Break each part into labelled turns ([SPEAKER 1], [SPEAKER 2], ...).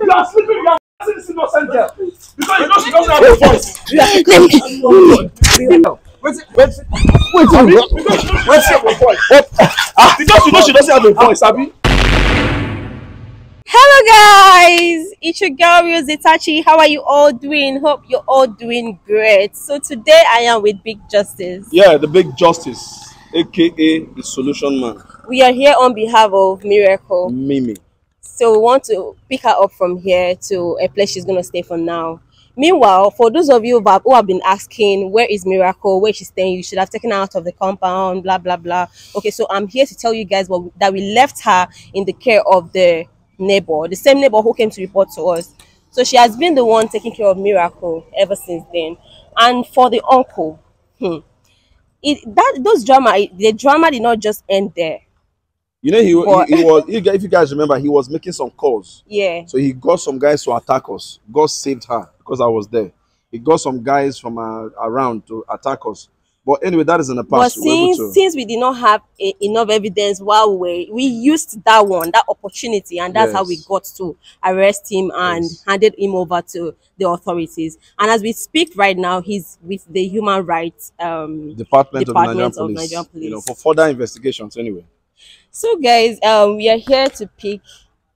[SPEAKER 1] You are sleeping. You are asking this innocent girl because you know she doesn't have a voice. Wait, wait, wait, Abi, because she know she doesn't have a voice. Because you know she doesn't have a voice, Abi.
[SPEAKER 2] Hello guys, it's your girl Realzitachy. How are you all doing? Hope you're all doing great. So today I am with Big Justice.
[SPEAKER 1] Yeah, the big justice, aka the solution man,
[SPEAKER 2] We are here on behalf of Miracle.
[SPEAKER 1] Mimi.
[SPEAKER 2] So we want to pick her up from here to a place she's gonna stay for now. Meanwhile, for those of you who have, been asking where is Miracle, where she's staying, you should have taken her out of the compound, blah blah blah. Okay, so I'm here to tell you guys what, that we left her in the care of the neighbor, the same neighbor who came to report to us. So she has been the one taking care of Miracle ever since then. And for the uncle, hmm, it that those drama, the drama did not just end there.
[SPEAKER 1] You know, he,
[SPEAKER 2] But-
[SPEAKER 1] he, he was. you If you guys remember, he was making some calls.
[SPEAKER 2] Yeah.
[SPEAKER 1] So he got some guys to attack us. God saved her because I was there. He got some guys from uh, around to attack us. But anyway, that is in the past. We able
[SPEAKER 2] since
[SPEAKER 1] to-
[SPEAKER 2] since we did not have e- enough evidence while we we used that one that opportunity and that's how we got to arrest him and
[SPEAKER 1] Yes.
[SPEAKER 2] handed him over to the authorities. And as we speak right now, he's with the human rights um
[SPEAKER 1] Department, of, Nigerian
[SPEAKER 2] of
[SPEAKER 1] Police,
[SPEAKER 2] Nigerian
[SPEAKER 1] You know,
[SPEAKER 2] Police.
[SPEAKER 1] for further investigations. Anyway,
[SPEAKER 2] So guys, um we are here to pick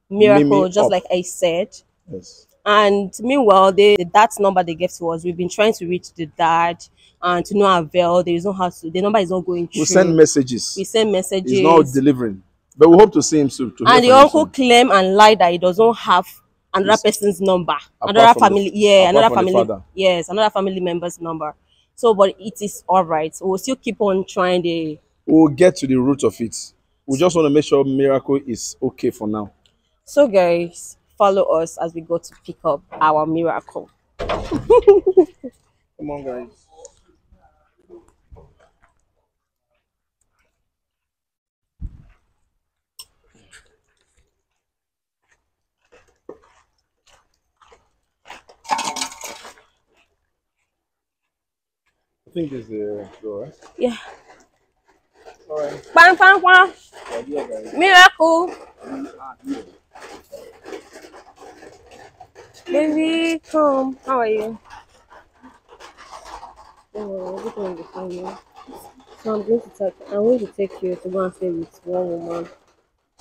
[SPEAKER 2] Miracle
[SPEAKER 1] Mimi
[SPEAKER 2] just
[SPEAKER 1] up.
[SPEAKER 2] like I said.
[SPEAKER 1] yes.
[SPEAKER 2] And meanwhile, the, the that number they gave to us, we've been trying to reach the dad and to no avail. There is no how to the number is not going through.
[SPEAKER 1] We send messages.
[SPEAKER 2] we send messages.
[SPEAKER 1] He's not delivering, but we hope to see him soon. To
[SPEAKER 2] and the uncle claim and lie that he doesn't have another person's number another
[SPEAKER 1] from the-
[SPEAKER 2] family yeah another family yes another family member's number so but it is all right we'll still keep on trying the
[SPEAKER 1] We'll get to the root of it. We just want to make sure Miracle is okay for now.
[SPEAKER 2] so guys follow us as we go to pick up our miracle
[SPEAKER 1] Come on, guys. I think this is the door, right?
[SPEAKER 2] yeah
[SPEAKER 1] All right.
[SPEAKER 2] bang, bang, bang.
[SPEAKER 1] Yeah, guys.
[SPEAKER 2] miracle baby come how are you oh, everything will be fine yeah. so i'm going to take i'm going to take you to go and stay with one woman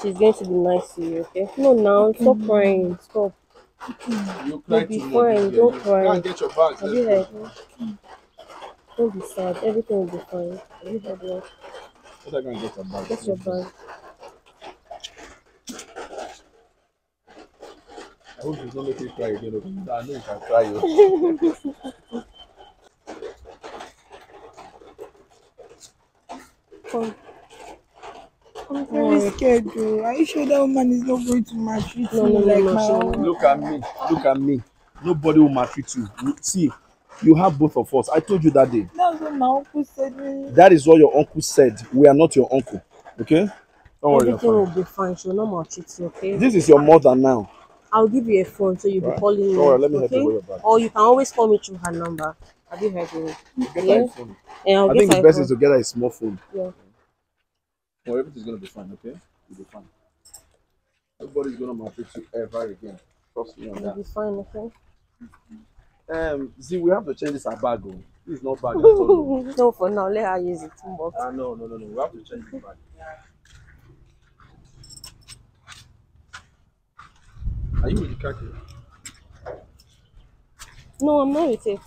[SPEAKER 2] she's going to be nice to you okay no now stop mm-hmm. crying stop
[SPEAKER 1] You
[SPEAKER 2] You'll be fine, don't cry.
[SPEAKER 1] Go and get your bags.
[SPEAKER 2] have you
[SPEAKER 1] go.
[SPEAKER 2] heard don't be sad everything will be fine have you heard what
[SPEAKER 1] Let her go and get her bags.
[SPEAKER 2] get your bag
[SPEAKER 1] I hope she's not making you cry again. okay? I know you can cry. oh.
[SPEAKER 2] come
[SPEAKER 3] I'm very scared though. Are you sure that woman is not going to maltreat
[SPEAKER 2] No,
[SPEAKER 3] me
[SPEAKER 2] no, no,
[SPEAKER 3] like
[SPEAKER 2] no,
[SPEAKER 3] my own?
[SPEAKER 1] Look at me. Look at me. Nobody will maltreat you. You- See, you have both of us. I told you that day.
[SPEAKER 3] That's what my uncle said. me.
[SPEAKER 1] That is what your uncle said. We are not your uncle. Okay? Don't worry.
[SPEAKER 2] everything will be fine she will not maltreat you okay
[SPEAKER 1] This is your mother now.
[SPEAKER 2] I'll give you a phone so you'll be calling me.
[SPEAKER 1] Don't let me help you
[SPEAKER 2] okay?
[SPEAKER 1] with your bag.
[SPEAKER 2] Or you can always call me through her number. Have you heard me?
[SPEAKER 1] Get
[SPEAKER 2] Yeah.
[SPEAKER 1] phone.
[SPEAKER 2] I'll
[SPEAKER 1] I think the best
[SPEAKER 2] phone.
[SPEAKER 1] is to get a small phone.
[SPEAKER 2] Yeah.
[SPEAKER 1] Well, everything's gonna be fine, okay? You'll be fine. Nobody's gonna maltreat you ever again. Trust me on
[SPEAKER 2] You'll
[SPEAKER 1] that.
[SPEAKER 2] be fine, okay?
[SPEAKER 1] Um, see, we have to change this bag. Oh. Is not bag at all. oh.
[SPEAKER 2] no, for now, let her use it. But
[SPEAKER 1] Ah, no, no, no, no. We have to change the bag. Are you with the khaki?
[SPEAKER 2] no, I'm not with it.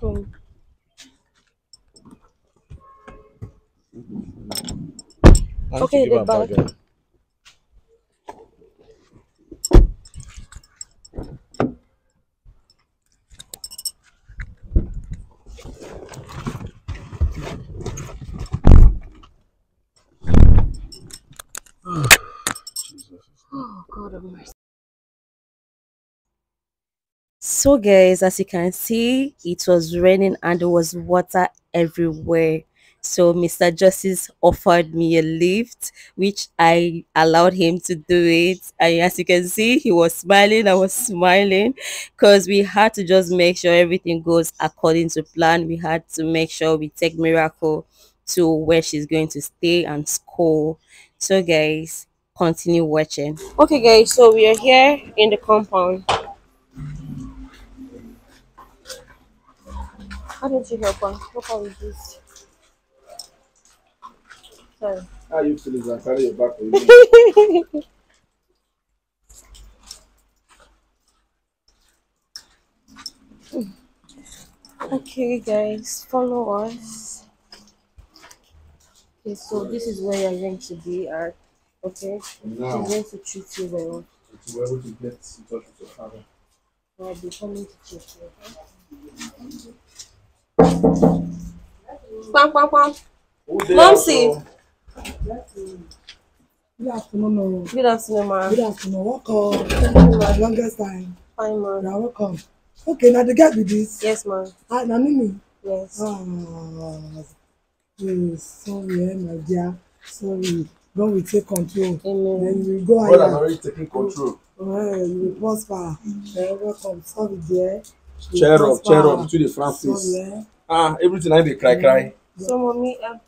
[SPEAKER 1] I need
[SPEAKER 2] Okay,
[SPEAKER 1] to give
[SPEAKER 2] the
[SPEAKER 1] her a
[SPEAKER 2] bag.
[SPEAKER 1] eh?
[SPEAKER 2] Oh, God of mercy. So, guys, as you can see, it was raining and there was water everywhere. So, Mr. Justice offered me a lift, which I allowed him to do it. And as you can see, he was smiling. I was smiling because we had to just make sure everything goes according to plan. We had to make sure we take Miracle to where she's going to stay and school. So guys, continue watching. Okay guys, so we are here in the compound. How did you help her? What her with this? Sorry.
[SPEAKER 1] How you feeling? I carry your back for you.
[SPEAKER 2] Okay, guys, follow us. Okay, so this is where you're going to be at. Okay,
[SPEAKER 1] now,
[SPEAKER 2] she's going to treat you well.
[SPEAKER 1] to be able to get in touch with your father.
[SPEAKER 2] I'll be coming to check you. Okay? Pam, pam, pam.
[SPEAKER 1] Who dey
[SPEAKER 2] Mumsy.
[SPEAKER 1] also-
[SPEAKER 3] Good afternoon. oh.
[SPEAKER 2] Good afternoon, ma.
[SPEAKER 3] Good afternoon. Welcome. My longest time.
[SPEAKER 2] Fine, ma.
[SPEAKER 3] You are welcome. Okay, now the girl be this.
[SPEAKER 2] Yes, ma.
[SPEAKER 3] Ah, na Mimi.
[SPEAKER 2] Yes.
[SPEAKER 3] Ah, eh, sorry, eh, my dear. Sorry. God will take control.
[SPEAKER 2] Amen.
[SPEAKER 3] Then you go
[SPEAKER 1] God has already taken control.
[SPEAKER 3] Well, you will prosper. Eh, welcome. Sorry, dear. You
[SPEAKER 1] Cheer up, cheer up. Between the front
[SPEAKER 3] Sorry, eh.
[SPEAKER 1] Ah, everything I dey cry, cry.
[SPEAKER 2] So, mommy, um,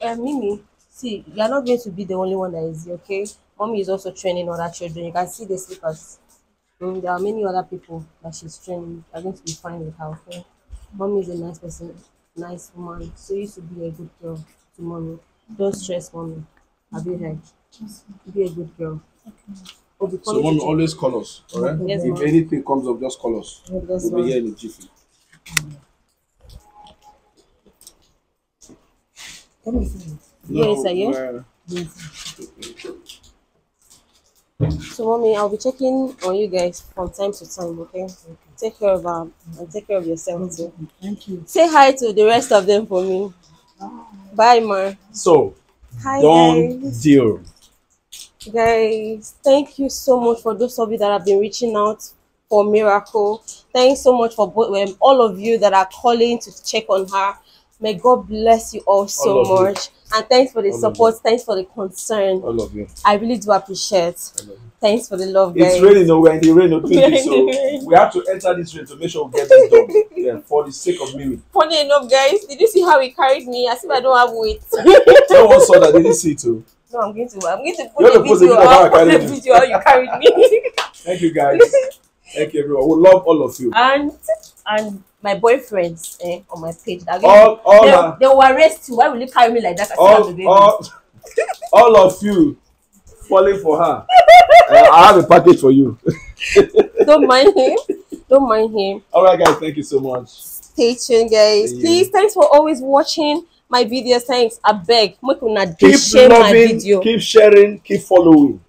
[SPEAKER 2] uh, Mimi, see, you're not going to be the only one that is here, okay? Mommy is also training other children. You can see the slippers. Mm, there are many other people that she's training. You're going to be fine with her, okay? Mommy is a nice person, nice woman. So you should be a good girl to mommy. Don't stress mommy. Have you heard? Be a good girl. Be
[SPEAKER 1] So, mommy, always call us, alright?
[SPEAKER 2] Yes,
[SPEAKER 1] if anything comes up, just call us.
[SPEAKER 2] Yes,
[SPEAKER 1] we'll be here in a jiffy.
[SPEAKER 3] Come and see.
[SPEAKER 2] Yes, sir, yeah?
[SPEAKER 1] well,
[SPEAKER 2] So, mommy, I'll be checking on you guys from time to time, okay? Take care of her and take care of yourself too.
[SPEAKER 3] Thank you.
[SPEAKER 2] Say hi to the rest of them for me. Bye, ma.
[SPEAKER 1] So,
[SPEAKER 2] Hi,
[SPEAKER 1] don't
[SPEAKER 2] guys.
[SPEAKER 1] deal.
[SPEAKER 2] Guys, thank you so much for those of you that have been reaching out for Miracle. Thanks so much for both, um, all of you that are calling to check on her. May God bless you all so
[SPEAKER 1] All of you.
[SPEAKER 2] much. And thanks for the
[SPEAKER 1] All
[SPEAKER 2] support. Thanks for the concern.
[SPEAKER 1] All of you.
[SPEAKER 2] I really do appreciate.
[SPEAKER 1] I love you.
[SPEAKER 2] Thanks for the love, guys.
[SPEAKER 1] It's raining, no, we're in the rain, no,
[SPEAKER 2] in the
[SPEAKER 1] so we have to enter this rain to make sure we get this done. Yeah, for the sake of Mimi.
[SPEAKER 2] Funny enough, guys, did you see how he carried me? As if I don't have weight.
[SPEAKER 1] No one saw that, they didn't see it too.
[SPEAKER 2] no, I'm going to. I'm going to
[SPEAKER 1] You
[SPEAKER 2] put a video.
[SPEAKER 1] I
[SPEAKER 2] I'll put a
[SPEAKER 1] you.
[SPEAKER 2] video you carried me.
[SPEAKER 1] Thank you guys. Thank you everyone. We love all of you.
[SPEAKER 2] and and my boyfriends eh, on my page. That
[SPEAKER 1] All all
[SPEAKER 2] they, they will arrest you. Why will you carry me like that? I still have the
[SPEAKER 1] all, all, all of you falling for her. Uh, I have a package for you.
[SPEAKER 2] Don't mind him. Don't mind him.
[SPEAKER 1] All right, guys. Thank you so much.
[SPEAKER 2] Stay tuned, guys.
[SPEAKER 1] See you.
[SPEAKER 2] Please, thanks for always watching my videos. Thanks. I beg. Make una
[SPEAKER 1] Keep
[SPEAKER 2] share my
[SPEAKER 1] loving,
[SPEAKER 2] video,
[SPEAKER 1] keep sharing, keep following.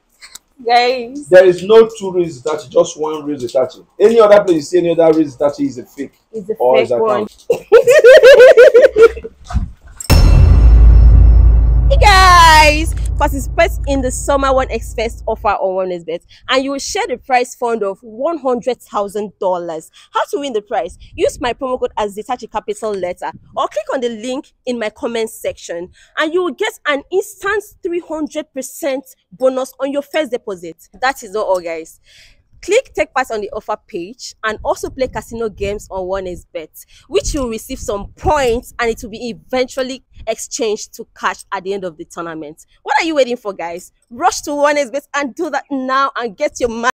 [SPEAKER 2] Guys.
[SPEAKER 1] There is no two Realzitachy, just one reel Itachi. Any other place you see any other Realzitachy is a fake.
[SPEAKER 2] It's
[SPEAKER 1] Or
[SPEAKER 2] fake
[SPEAKER 1] is
[SPEAKER 2] one. guys, participate in the Summer One Express offer on Wellness Bet and you will share the prize fund of $100,000. How to win the prize? Use my promo code as Zetachi capital letter or click on the link in my comment section and you will get an instant 300% bonus on your first deposit. That is all guys. Click take part on the offer page and also play casino games on one bet, which you'll receive some points and it will be eventually exchanged to cash at the end of the tournament. What are you waiting for, guys? Rush to one bet and do that now and get your